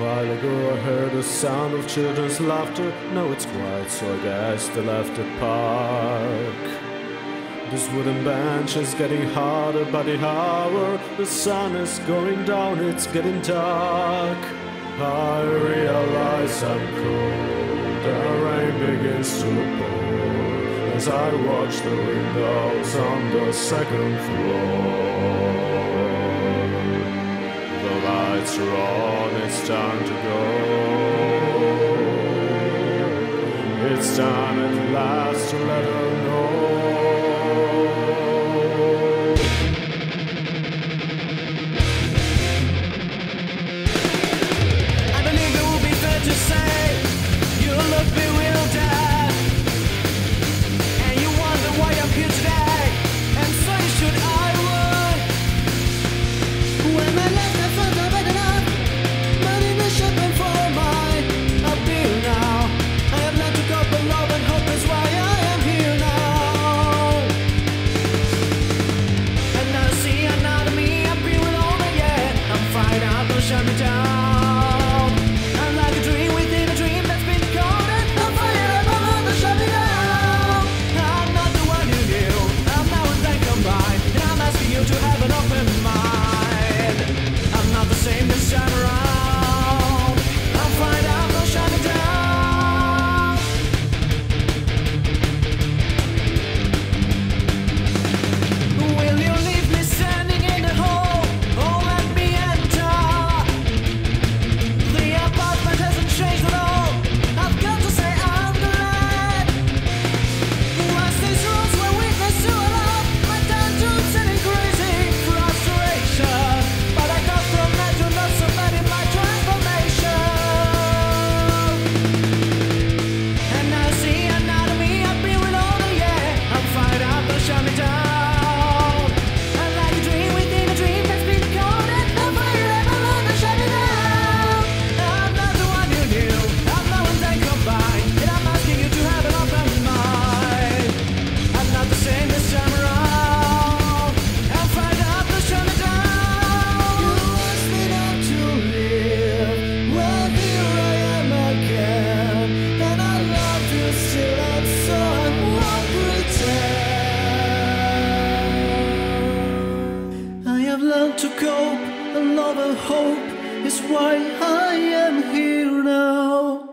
while ago I heard the sound of children's laughter. Now it's quiet, so I guess they left the park. This wooden bench is getting harder by the hour. The sun is going down, it's getting dark. I realize I'm cold. The rain begins to pour as I watch the windows on the second floor. The lights are off. It's time to go. It's time at last to let her shut me down. hope is why I am here now.